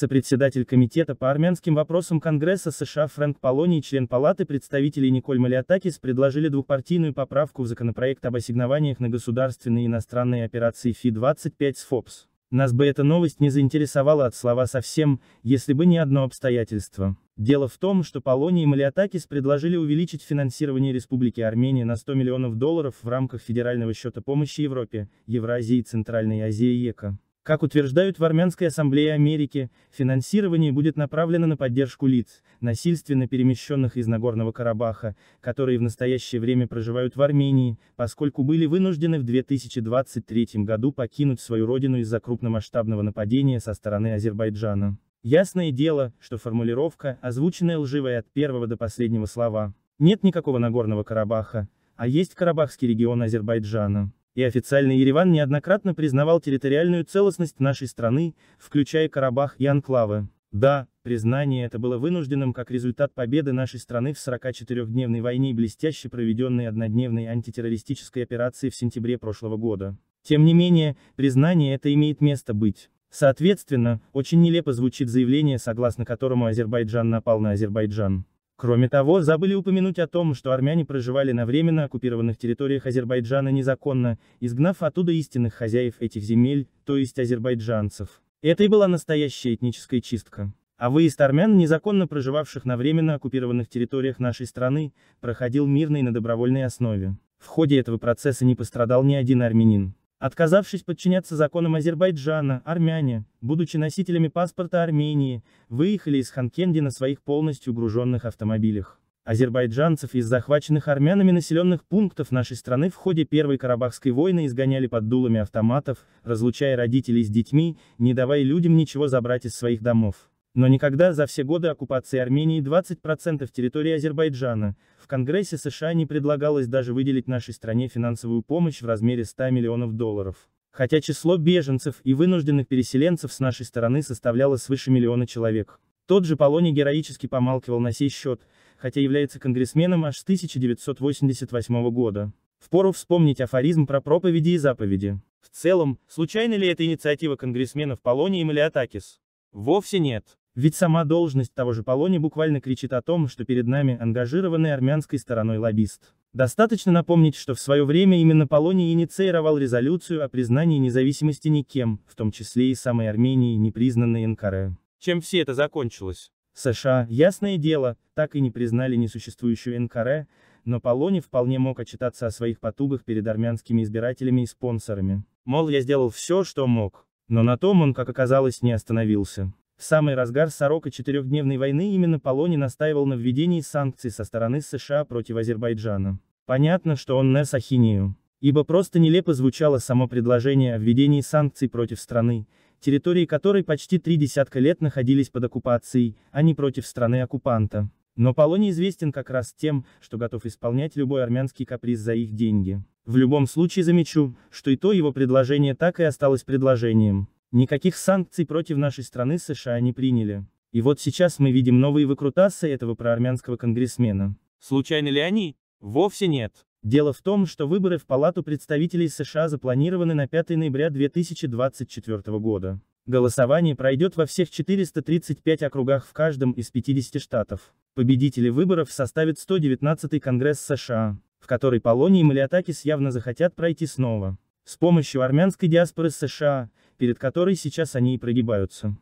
Сопредседатель Комитета по армянским вопросам Конгресса США Фрэнк Полони и член Палаты представителей Николь Малиатакис предложили двухпартийную поправку в законопроект об ассигнованиях на государственные и иностранные операции ФИ-25 с ФОПС. Нас бы эта новость не заинтересовала от слова совсем, если бы не одно обстоятельство. Дело в том, что Полоний и Малиатакис предложили увеличить финансирование Республики Армения на 100 миллионов долларов в рамках Федерального счета помощи Европе, Евразии и Центральной Азии ЕКО. Как утверждают в Армянской ассамблее Америки, финансирование будет направлено на поддержку лиц, насильственно перемещенных из Нагорного Карабаха, которые в настоящее время проживают в Армении, поскольку были вынуждены в 2023 году покинуть свою родину из-за крупномасштабного нападения со стороны Азербайджана. Ясное дело, что формулировка, озвученная лживой от первого до последнего слова, нет никакого Нагорного Карабаха, а есть Карабахский регион Азербайджана и официальный Ереван неоднократно признавал территориальную целостность нашей страны, включая Карабах и анклавы. Да, признание это было вынужденным как результат победы нашей страны в 44-дневной войне и блестяще проведенной однодневной антитеррористической операции в сентябре прошлого года. Тем не менее, признание это имеет место быть. Соответственно, очень нелепо звучит заявление, согласно которому Азербайджан напал на Азербайджан. Кроме того, забыли упомянуть о том, что армяне проживали на временно оккупированных территориях Азербайджана незаконно, изгнав оттуда истинных хозяев этих земель, то есть азербайджанцев. Это и была настоящая этническая чистка. А выезд армян, незаконно проживавших на временно оккупированных территориях нашей страны, проходил мирно и на добровольной основе. В ходе этого процесса не пострадал ни один армянин. Отказавшись подчиняться законам Азербайджана, армяне, будучи носителями паспорта Армении, выехали из Ханкенди на своих полностью груженных автомобилях. Азербайджанцев из захваченных армянами населенных пунктов нашей страны в ходе Первой Карабахской войны изгоняли под дулами автоматов, разлучая родителей с детьми, не давая людям ничего забрать из своих домов. Но никогда за все годы оккупации Армении 20% территории Азербайджана, в Конгрессе США не предлагалось даже выделить нашей стране финансовую помощь в размере 100 миллионов долларов. Хотя число беженцев и вынужденных переселенцев с нашей стороны составляло свыше миллиона человек. Тот же Полоний героически помалкивал на сей счет, хотя является конгрессменом аж с 1988 года. Впору вспомнить афоризм про проповеди и заповеди. В целом, случайно ли эта инициатива конгрессменов Полония и Малиатакис? Вовсе нет. Ведь сама должность того же Полони буквально кричит о том, что перед нами ангажированный армянской стороной лоббист. Достаточно напомнить, что в свое время именно Полоний инициировал резолюцию о признании независимости никем, в том числе и самой Армении, не признанной НКР. Чем все это закончилось? США, ясное дело, так и не признали несуществующую НКР, но Полоний вполне мог отчитаться о своих потугах перед армянскими избирателями и спонсорами. Мол, я сделал все, что мог. Но на том он, как оказалось, не остановился. В самый разгар сорока четырехдневной войны именно Полони настаивал на введении санкций со стороны США против Азербайджана. Понятно, что он нес ахинею. Ибо просто нелепо звучало само предложение о введении санкций против страны, территории которой почти три десятка лет находились под оккупацией, а не против страны-оккупанта. Но Полоний известен как раз тем, что готов исполнять любой армянский каприз за их деньги. В любом случае замечу, что и то его предложение так и осталось предложением. Никаких санкций против нашей страны США не приняли. И вот сейчас мы видим новые выкрутасы этого проармянского конгрессмена. Случайно ли они? Вовсе нет. Дело в том, что выборы в Палату представителей США запланированы на 5 ноября 2024 года. Голосование пройдет во всех 435 округах в каждом из 50 штатов. Победители выборов составят 119-й Конгресс США, в который Полоний и Малиатакис явно захотят пройти снова. С помощью армянской диаспоры США, перед которой сейчас они и прогибаются.